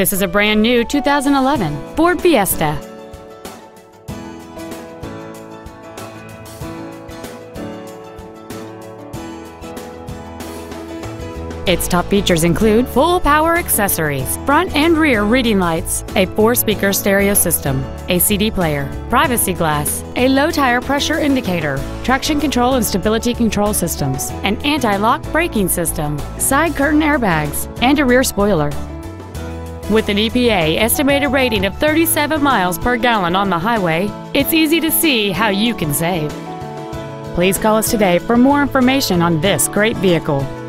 This is a brand new 2011 Ford Fiesta. Its top features include full power accessories, front and rear reading lights, a four speaker stereo system, a CD player, privacy glass, a low tire pressure indicator, traction control and stability control systems, an anti lock braking system, side curtain airbags, and a rear spoiler. With an EPA estimated rating of 37 miles per gallon on the highway, it's easy to see how you can save. Please call us today for more information on this great vehicle.